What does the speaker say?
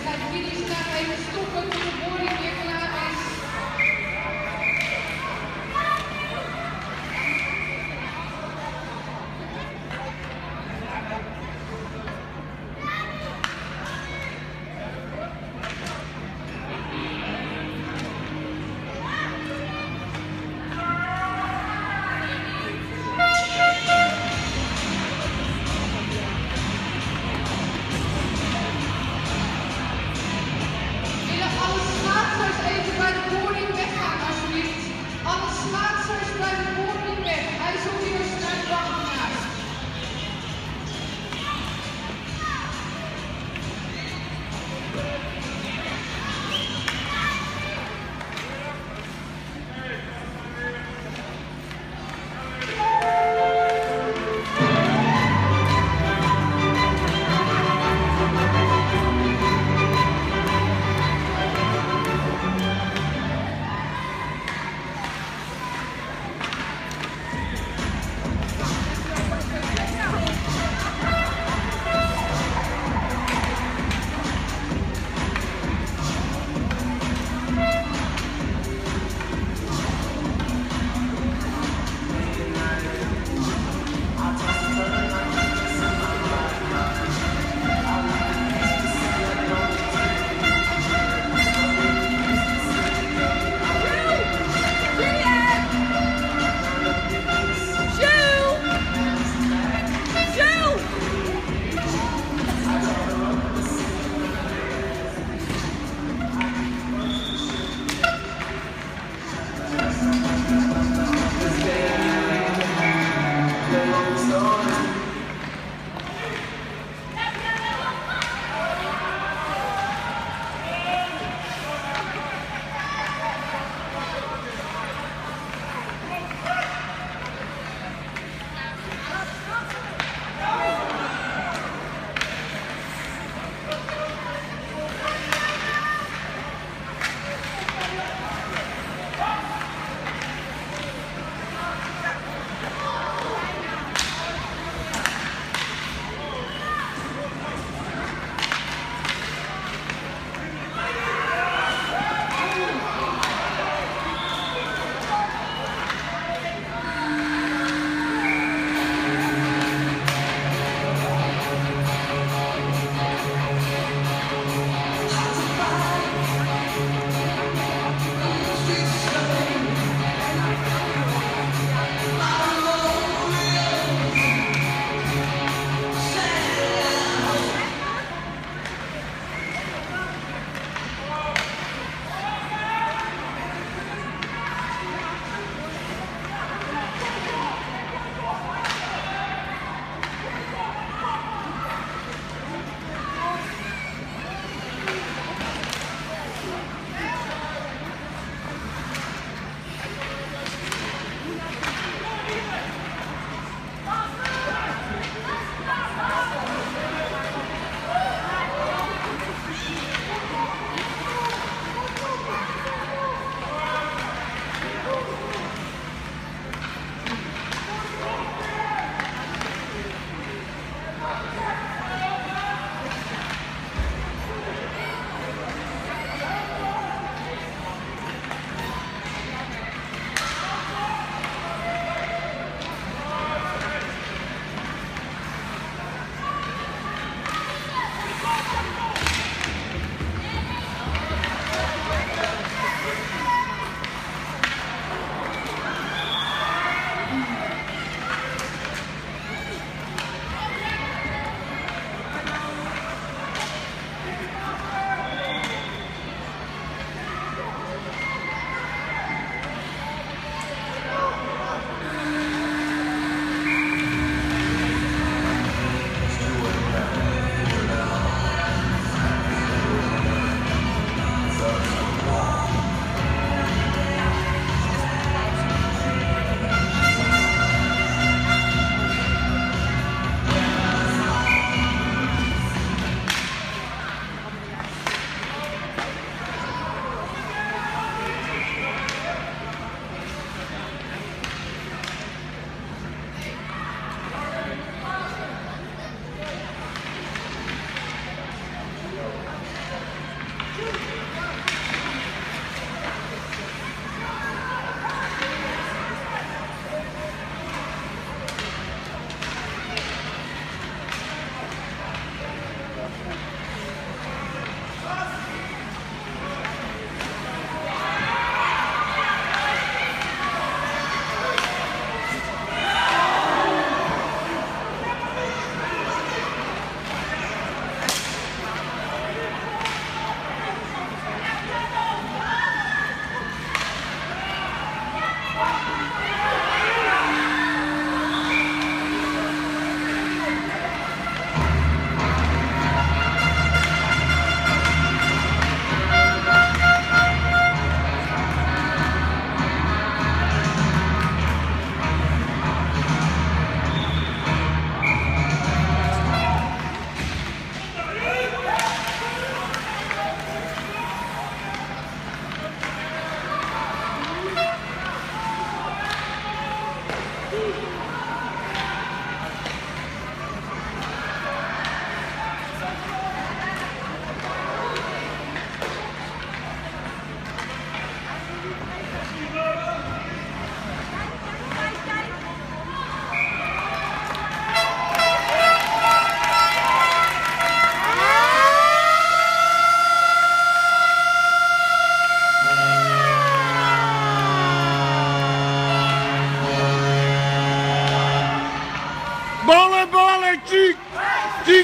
Ставь видишь, на твою штуку,